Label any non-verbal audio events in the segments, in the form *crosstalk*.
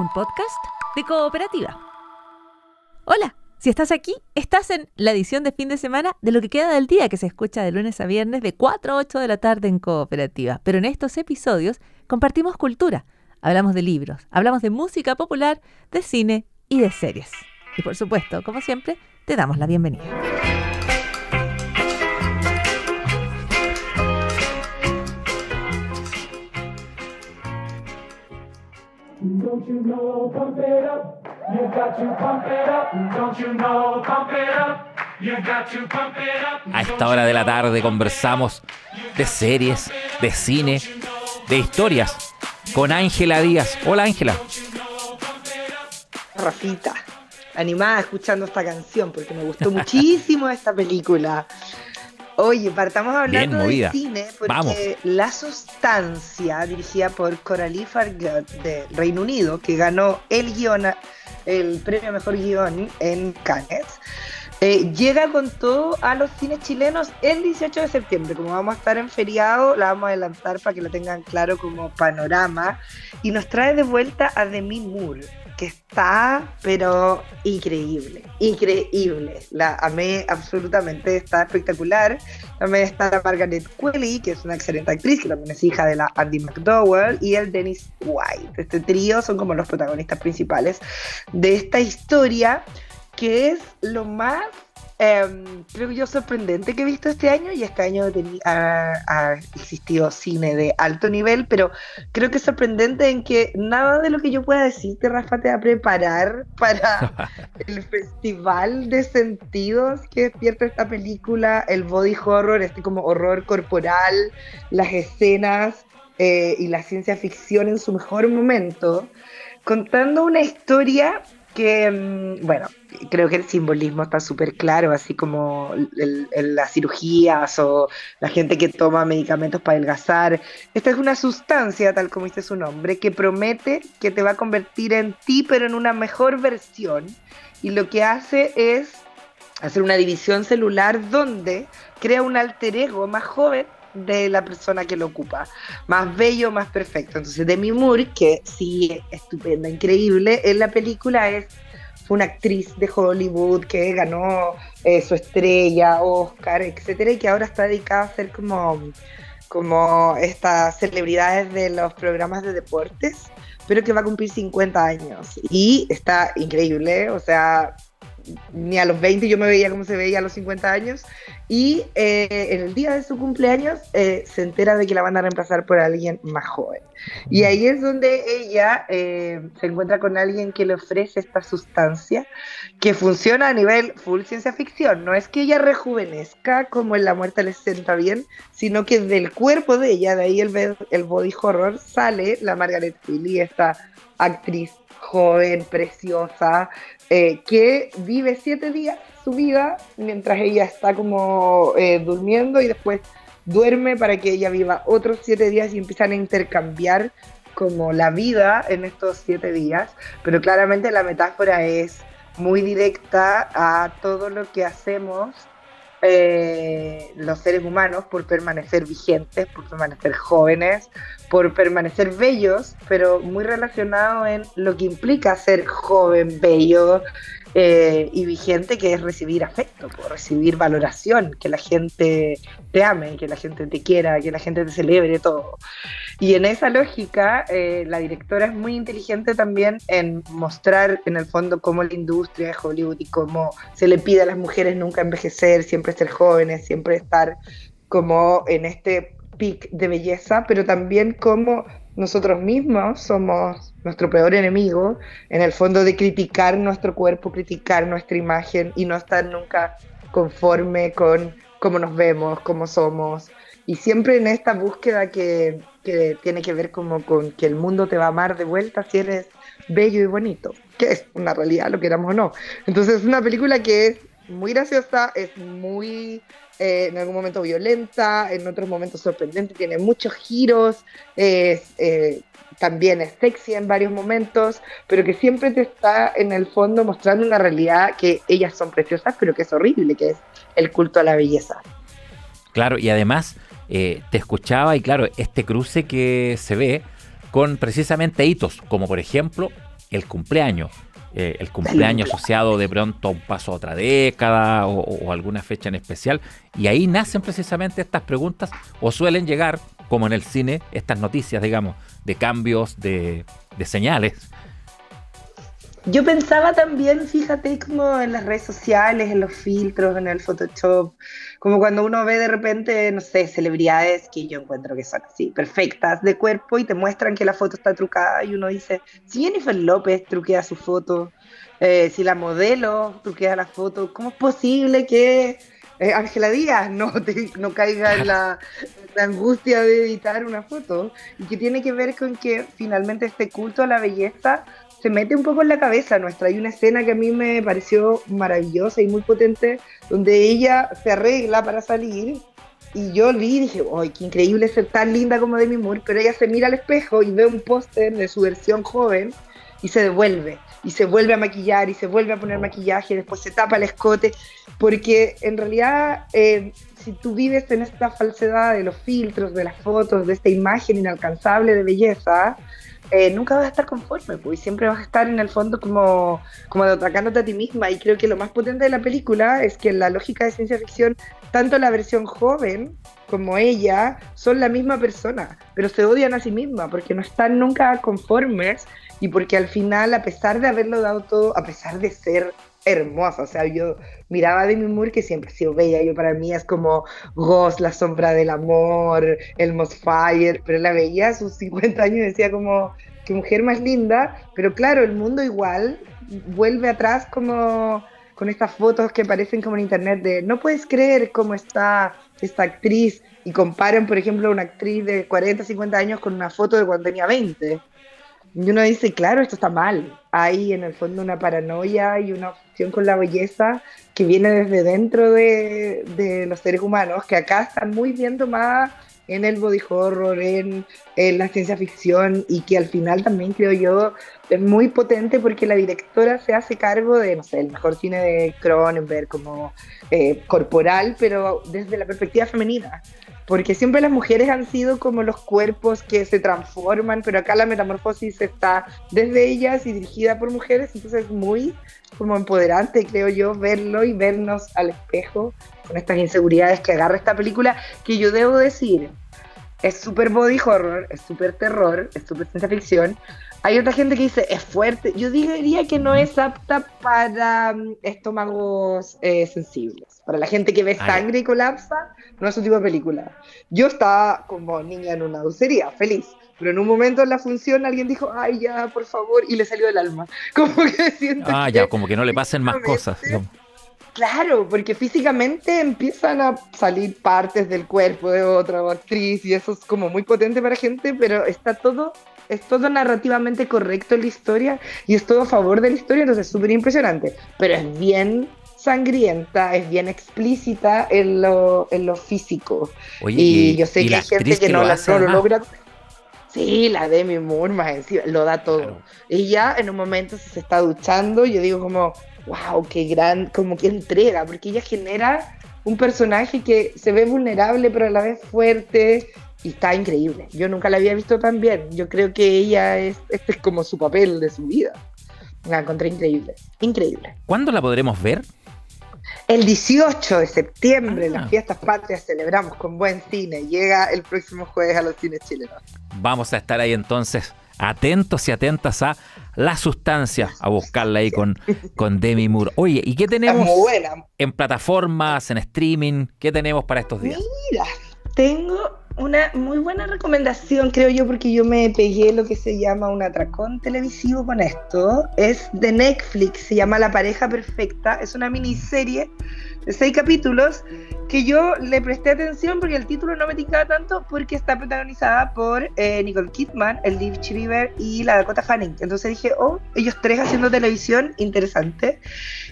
un podcast de cooperativa. Hola, si estás aquí, estás en la edición de fin de semana de lo que queda del día que se escucha de lunes a viernes de 4 a 8 de la tarde en cooperativa. Pero en estos episodios compartimos cultura, hablamos de libros, hablamos de música popular, de cine y de series. Y por supuesto, como siempre, te damos la bienvenida. Don't you know, pump it up. You've got to pump it up. Don't you know, pump it up. You've got to pump it up. A esta hora de la tarde conversamos de series, de cine, de historias con Ángela Díaz. Hola Ángela. Rafita, animada escuchando esta canción porque me gustó *laughs* muchísimo esta película. Oye, partamos hablando Bien de cine porque Vamos. La Sustancia, dirigida por Coralie Fargut de Reino Unido, que ganó el guion, el premio mejor guion en Cannes, eh, llega con todo a los cines chilenos el 18 de septiembre. Como vamos a estar en feriado, la vamos a adelantar para que lo tengan claro como panorama. Y nos trae de vuelta a Demi Moore, que está, pero increíble, increíble. La amé absolutamente, está espectacular. También está la Margaret Qualley, que es una excelente actriz, que también es hija de la Andy McDowell, y el Dennis White. Este trío son como los protagonistas principales de esta historia, que es lo más, em, creo yo, sorprendente que he visto este año, y este año ha existido cine de alto nivel, pero creo que es sorprendente en que nada de lo que yo pueda decirte, Rafa, te va a preparar *laughs* para *laughs* el festival de sentidos que despierta esta película, el body horror, este como horror corporal, las escenas eh, y la ciencia ficción en su mejor momento, contando una historia que, mm, bueno, creo que el simbolismo está súper claro, así como las cirugías o la gente que toma medicamentos para adelgazar. Esta es una sustancia, tal como dice su nombre, que promete que te va a convertir en ti, pero en una mejor versión. Y lo que hace es hacer una división celular donde crea un alter ego más joven de la persona que lo ocupa, más bello, más perfecto. Entonces, Demi Moore, que sí es estupenda, increíble, en la película es una actriz de Hollywood que ganó eh, su estrella, Oscar, etcétera, y que ahora está dedicada a ser como, como estas celebridades de los programas de deportes, pero que va a cumplir 50 años. Y está increíble, o sea, ni a los 20 yo me veía como se veía a los 50 años. Y eh, en el día de su cumpleaños eh, se entera de que la van a reemplazar por alguien más joven. Y ahí es donde ella eh, se encuentra con alguien que le ofrece esta sustancia que funciona a nivel full ciencia ficción. No es que ella rejuvenezca como en La muerte le sienta bien, sino que del cuerpo de ella, de ahí el, el body horror, sale la Margaret Qualley, esta actriz joven, preciosa, eh, que vive siete días su vida mientras ella está como eh, durmiendo y después duerme para que ella viva otros siete días y empiezan a intercambiar como la vida en estos siete días, pero claramente la metáfora es muy directa a todo lo que hacemos eh, los seres humanos por permanecer vigentes, por permanecer jóvenes, por permanecer bellos, pero muy relacionado en lo que implica ser joven, bello eh, y vigente, que es recibir afecto, pues, recibir valoración, que la gente te ame, que la gente te quiera, que la gente te celebre, todo. Y en esa lógica, eh, la directora es muy inteligente también en mostrar en el fondo cómo la industria de Hollywood y cómo se le pide a las mujeres nunca envejecer, siempre ser jóvenes, siempre estar como en este pic de belleza, pero también cómo nosotros mismos somos nuestro peor enemigo, en el fondo de criticar nuestro cuerpo, criticar nuestra imagen y no estar nunca conforme con cómo nos vemos, cómo somos. Y siempre en esta búsqueda que, que tiene que ver como con que el mundo te va a amar de vuelta si eres bello y bonito, que es una realidad, lo queramos o no. Entonces es una película que es muy graciosa, es muy eh, en algún momento violenta, en otros momentos sorprendente, tiene muchos giros, eh, también es sexy en varios momentos, pero que siempre te está en el fondo mostrando una realidad que ellas son preciosas, pero que es horrible, que es el culto a la belleza. Claro, y además eh, te escuchaba y claro, este cruce que se ve con precisamente hitos, como por ejemplo el cumpleaños. Eh, el cumpleaños asociado de pronto a un paso a otra década o, o alguna fecha en especial. Y ahí nacen precisamente estas preguntas o suelen llegar, como en el cine, estas noticias, digamos, de cambios de, de señales. Yo pensaba también, fíjate, como en las redes sociales, en los filtros, en el Photoshop, como cuando uno ve de repente, no sé, celebridades que yo encuentro que son así, perfectas de cuerpo y te muestran que la foto está trucada y uno dice, si Jennifer López truquea su foto, eh, si la modelo truquea la foto, ¿cómo es posible que eh, Ángela Díaz no, *laughs* te- no caiga en la, la angustia de editar una foto? Y que tiene que ver con que finalmente este culto a la belleza se mete un poco en la cabeza nuestra. Hay una escena que a mí me pareció maravillosa y muy potente, donde ella se arregla para salir. Y yo vi y dije, ¡ay, qué increíble ser tan linda como Demi Moore! Pero ella se mira al espejo y ve un póster de su versión joven y se devuelve. Y se vuelve a maquillar y se vuelve a poner maquillaje, y después se tapa el escote. Porque en realidad, eh, si tú vives en esta falsedad de los filtros, de las fotos, de esta imagen inalcanzable de belleza, eh, nunca vas a estar conforme, pues y siempre vas a estar en el fondo como, como atracándote a ti misma. Y creo que lo más potente de la película es que en la lógica de ciencia ficción, tanto la versión joven como ella son la misma persona, pero se odian a sí misma porque no están nunca conformes y porque al final, a pesar de haberlo dado todo, a pesar de ser hermosa, o sea, yo miraba a Demi Moore que siempre ha sido bella, yo para mí es como Ghost, la sombra del amor, el Fire, pero la veía a sus 50 años y decía como, qué mujer más linda, pero claro, el mundo igual vuelve atrás como con estas fotos que aparecen como en internet de no puedes creer cómo está esta actriz y comparan, por ejemplo, una actriz de 40, 50 años con una foto de cuando tenía 20. Y uno dice, claro, esto está mal. Hay en el fondo una paranoia y una obsesión con la belleza que viene desde dentro de, los seres humanos, que acá están muy bien tomadas en el body horror, en, en, la ciencia ficción y que al final también creo yo es muy potente porque la directora se hace cargo de, no sé, el mejor cine de Cronenberg como eh, corporal, pero desde la perspectiva femenina. Porque siempre las mujeres han sido como los cuerpos que se transforman, pero acá la metamorfosis está desde ellas y dirigida por mujeres, entonces es muy como empoderante, creo yo, verlo y vernos al espejo con estas inseguridades que agarra esta película, que yo debo decir, es súper body horror, es súper terror, es súper ciencia ficción. Hay otra gente que dice, es fuerte. Yo diría que no es apta para um, estómagos eh, sensibles. Para la gente que ve Ah, sangre y colapsa, no es su tipo de película. Yo estaba como niña en una dulcería, feliz. Pero en un momento en la función alguien dijo, ay, ya, por favor, y le salió del alma. *laughs* Como que siento Ah, que ya, como que no le pasen más cosas. digamos. Claro, porque físicamente empiezan a salir partes del cuerpo de otra actriz y eso es como muy potente para gente, pero está todo, es todo narrativamente correcto en la historia y es todo a favor de la historia, entonces es súper impresionante, pero es bien sangrienta, es bien explícita en lo, en lo físico. Oye, y, yo sé y que hay gente que, no, lo hace, no lo logra. Sí, la Demi Moore más encima, lo da todo. Claro. Ella en un momento se está duchando, yo digo como, wow, qué gran, como que entrega, porque ella genera un personaje que se ve vulnerable pero a la vez fuerte y está increíble. Yo nunca la había visto tan bien. Yo creo que ella es, este es como su papel de su vida. La encontré increíble, increíble. ¿Cuándo la podremos ver? El 18 de septiembre, Ah. las fiestas patrias, celebramos con buen cine. Llega el próximo jueves a los cines chilenos. Vamos a estar ahí entonces atentos y atentas a la sustancia, a buscarla ahí con, con Demi Moore. Oye, ¿y qué tenemos en plataformas, en streaming? ¿Qué tenemos para estos días? Mira, tengo una muy buena recomendación, creo yo, porque yo me pegué lo que se llama un atracón televisivo con esto. Es de Netflix, se llama La pareja perfecta. Es una miniserie de seis capítulos que yo le presté atención porque el título no me ticaba tanto porque está protagonizada por eh, Nicole Kidman, el Liv Schreiber y la Dakota Fanning. Entonces dije, oh, ellos tres haciendo televisión, interesante.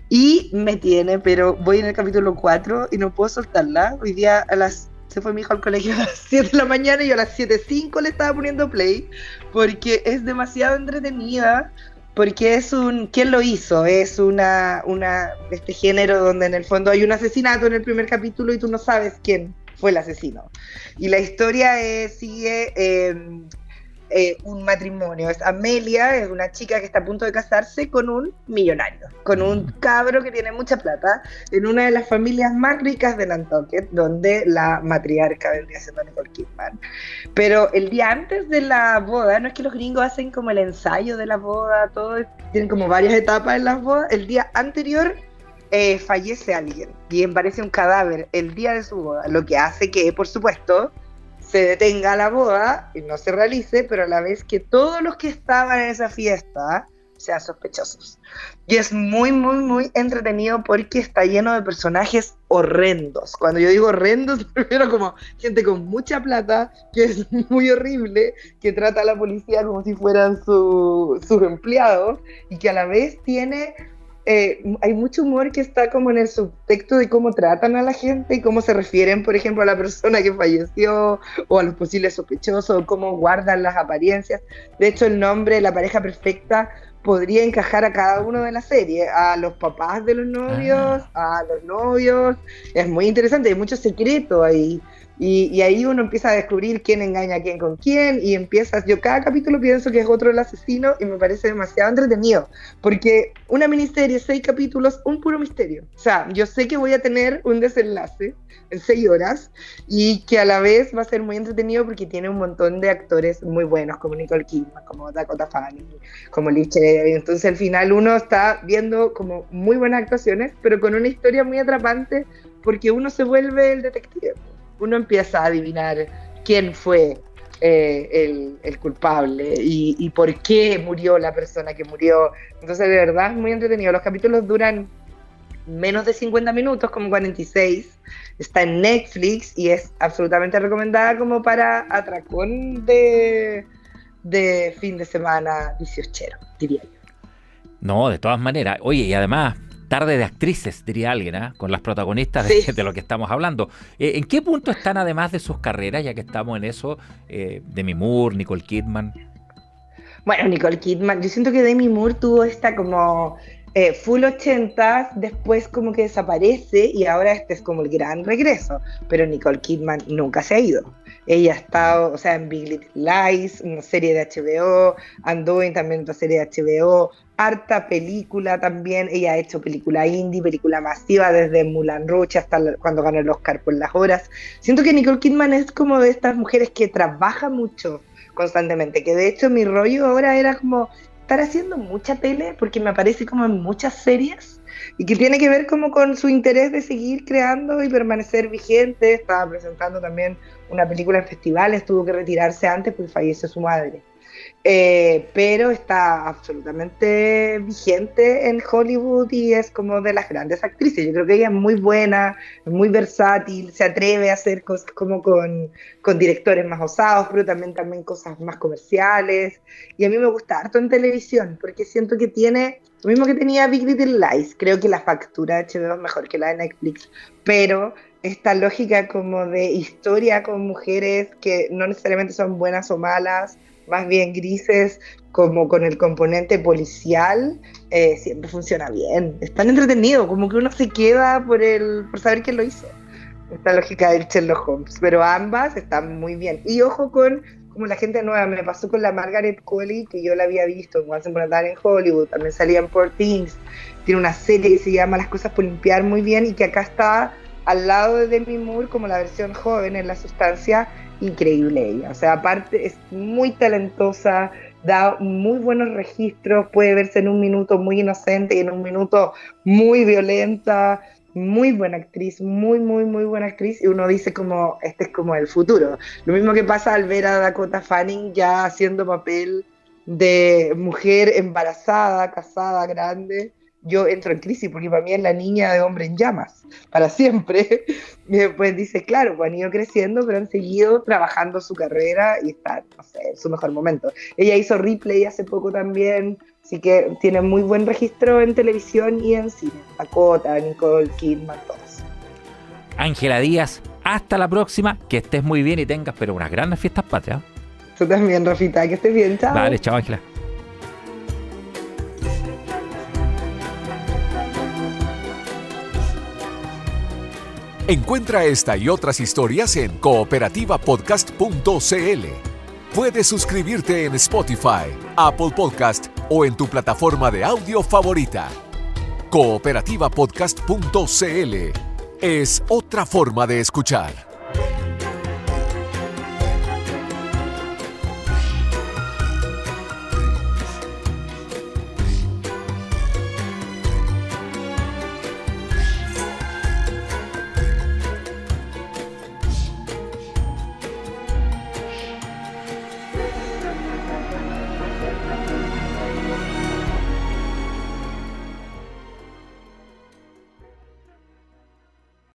Y me tiene, pero voy en el capítulo 4 y no puedo soltarla. Hoy día a las fue mi hijo al colegio a las *laughs* 7 de la mañana y a las 7.05 le estaba poniendo play porque es demasiado entretenida. Porque es un. ¿Quién lo hizo? Es una, una. Este género donde en el fondo hay un asesinato en el primer capítulo y tú no sabes quién fue el asesino. Y la historia es- sigue. eh, eh, un matrimonio. Es Amelia, es una chica que está a punto de casarse con un millonario, con un cabro que tiene mucha plata, en una de las familias más ricas de Nantucket, donde la matriarca vendría siendo Nicole Kidman. Pero el día antes de la boda, no es que los gringos hacen como el ensayo de la boda, todo, tienen como varias etapas en las bodas, el día anterior eh, fallece alguien y aparece un cadáver el día de su boda, lo que hace que, por supuesto, se detenga la boda y no se realice, pero a la vez que todos los que estaban en esa fiesta sean sospechosos. Y es muy, muy, muy entretenido porque está lleno de personajes horrendos. Cuando yo digo horrendos, *laughs* prefiero como gente con mucha plata, que es *laughs* muy horrible, que trata a la policía como si fueran su- sus empleados y que a la vez tiene eh, hay mucho humor que está como en el subtexto de cómo tratan a la gente y cómo se refieren, por ejemplo, a la persona que falleció o a los posibles sospechosos, cómo guardan las apariencias. De hecho, el nombre La pareja perfecta podría encajar a cada uno de la serie, a los papás de los novios, a los novios. Es muy interesante, hay mucho secreto ahí. Y, y ahí uno empieza a descubrir quién engaña a quién con quién y empiezas, yo cada capítulo pienso que es otro el asesino y me parece demasiado entretenido, porque una miniserie, seis capítulos, un puro misterio. O sea, yo sé que voy a tener un desenlace en seis horas y que a la vez va a ser muy entretenido porque tiene un montón de actores muy buenos como Nicole Kidman, como Dakota Fanning, como Liz Cherry. Entonces al final uno está viendo como muy buenas actuaciones, pero con una historia muy atrapante porque uno se vuelve el detective uno empieza a adivinar quién fue eh, el, culpable y, por qué murió la persona que murió. Entonces, de verdad, es muy entretenido. Los capítulos duran menos de 50 minutos, como 46. Está en Netflix y es absolutamente recomendada como para atracón de, de fin de semana dieciochero, diría yo. No, de todas maneras. Oye, y además, tarde de actrices, diría alguien, ¿eh? con las protagonistas de, lo que estamos hablando. Eh, ¿En qué punto están, además de sus carreras, ya que estamos en eso, eh, Demi Moore, Nicole Kidman? Bueno, Nicole Kidman, yo siento que Demi Moore tuvo esta como eh, full 80, después como que desaparece y ahora este es como el gran regreso. Pero Nicole Kidman nunca se ha ido. Ella ha estado, o sea, en Big Little Lies, una serie de HBO, Anduin también otra serie de HBO, harta película también. Ella ha hecho película indie, película masiva, desde Mulan Rouge hasta cuando ganó el Oscar por las horas. Siento que Nicole Kidman es como de estas mujeres que trabaja mucho constantemente, que de hecho mi rollo ahora era como estar haciendo mucha tele, porque me aparece como en muchas series, y que tiene que ver como con su interés de seguir creando y permanecer vigente. Estaba presentando también una película en festivales, tuvo que retirarse antes porque falleció su madre. Eh, pero está absolutamente vigente en Hollywood y es como de las grandes actrices. Yo creo que ella es muy buena, es muy versátil, se atreve a hacer cosas como con, con directores más osados, pero también, también cosas más comerciales. Y a mí me gusta harto en televisión porque siento que tiene lo mismo que tenía Big Little Lies. Creo que la factura de HBO es mejor que la de Netflix, pero esta lógica como de historia con mujeres que no necesariamente son buenas o malas, más bien grises, como con el componente policial, eh, siempre funciona bien. Es tan entretenido, como que uno se queda por, el, por saber quién lo hizo. Esta lógica del Sherlock Holmes. Pero ambas están muy bien. Y ojo con como la gente nueva, me pasó con la Margaret Qualley, que yo la había visto en Once Upon a Time en Hollywood, también salía en Poor Things, tiene una serie que se llama Las cosas por limpiar muy bien y que acá está al lado de Demi Moore como la versión joven en la sustancia, increíble ella. O sea, aparte es muy talentosa, da muy buenos registros, puede verse en un minuto muy inocente y en un minuto muy violenta, muy buena actriz, muy, muy, muy buena actriz, y uno dice como, este es como el futuro. Lo mismo que pasa al ver a Dakota Fanning ya haciendo papel de mujer embarazada, casada, grande, yo entro en crisis porque para mí es la niña de hombre en llamas, para siempre. *laughs* Y después dice, claro, pues han ido creciendo, pero han seguido trabajando su carrera y está, no sé, en su mejor momento. Ella hizo Ripley hace poco también, así que tiene muy buen registro en televisión y en cine. Dakota, Nicole Kidman, todos. Ángela Díaz, hasta la próxima, que estés muy bien y tengas pero unas grandes fiestas patrias. Tú también, Rafita, que estés bien, chao. Vale, chao Ángela. Encuentra esta y otras historias en cooperativapodcast.cl. Puedes suscribirte en Spotify, Apple Podcast o en tu plataforma de audio favorita. Cooperativapodcast.cl es otra forma de escuchar.